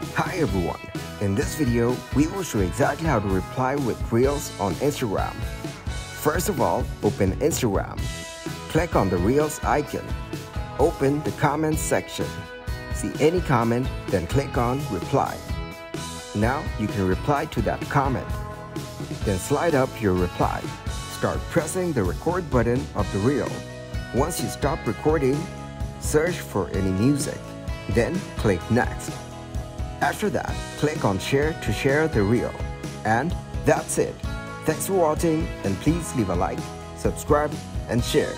Hi everyone! In this video, we will show exactly how to reply with Reels on Instagram. First of all, open Instagram. Click on the Reels icon. Open the comments section. See any comment, then click on Reply. Now you can reply to that comment. Then slide up your reply. Start pressing the record button of the reel. Once you stop recording, search for any music. Then click Next. After that, click on Share to share the reel. And that's it. Thanks for watching and please leave a like, subscribe and share.